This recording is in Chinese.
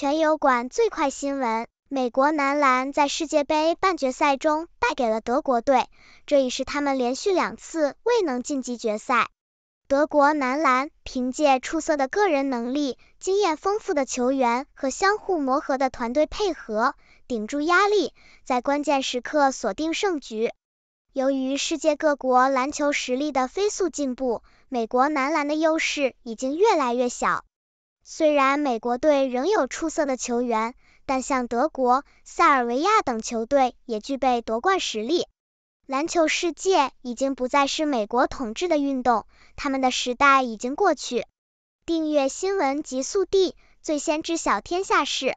全油管最快新闻：美国男篮在世界杯半决赛中败给了德国队，这已是他们连续两次未能晋级决赛。德国男篮凭借出色的个人能力、经验丰富的球员和相互磨合的团队配合，顶住压力，在关键时刻锁定胜局。由于世界各国篮球实力的飞速进步，美国男篮的优势已经越来越小。虽然美国队仍有出色的球员，但像德国、塞尔维亚等球队也具备夺冠实力。篮球世界已经不再是美国统治的运动，他们的时代已经过去。订阅新闻极速递，最先知晓天下事。